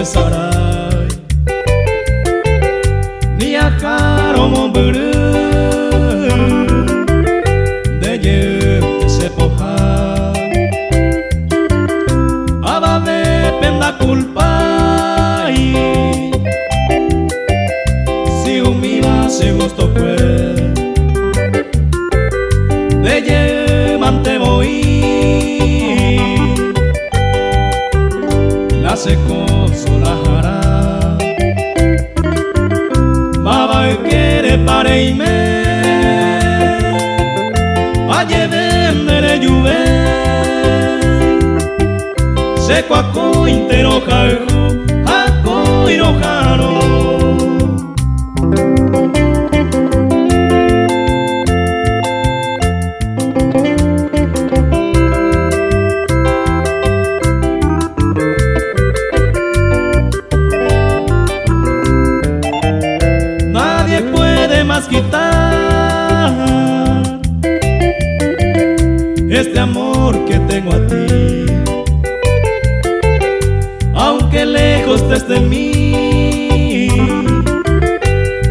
empezarai Ni a jaro momburu De yente se poja Aba de penda culpa Si se gustó pues de llevante voy la se consolará Baba quiere pareime Aye vendere juve Seco a intero jarro A irojaro más quitar este amor que tengo a ti. Aunque lejos estés de mí,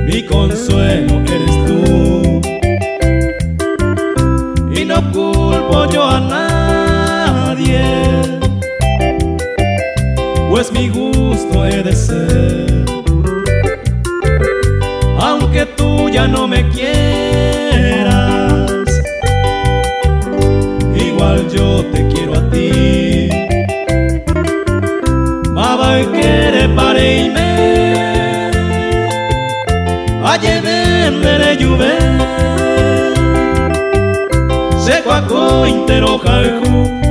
mi consuelo eres tú. Y no culpo yo a nadie, pues mi gusto de ser aunque tú ya no me quieras, igual yo te quiero a ti. Baba quiere pareime, aye vendere juve, seco a intero jarju, a irojano.